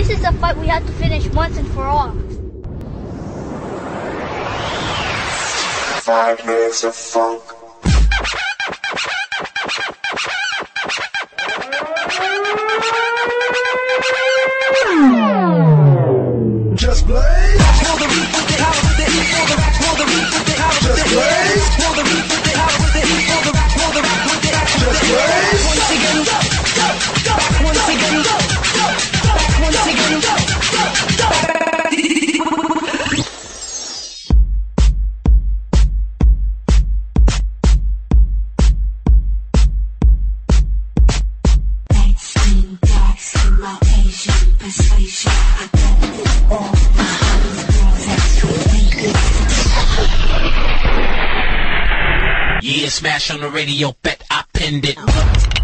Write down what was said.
This is a fight we have to finish once and for all. Five minutes of funk. My Asian persuasion. I got it all. My hottest girls at 2 Yeah, smash on the radio, bet I pinned it.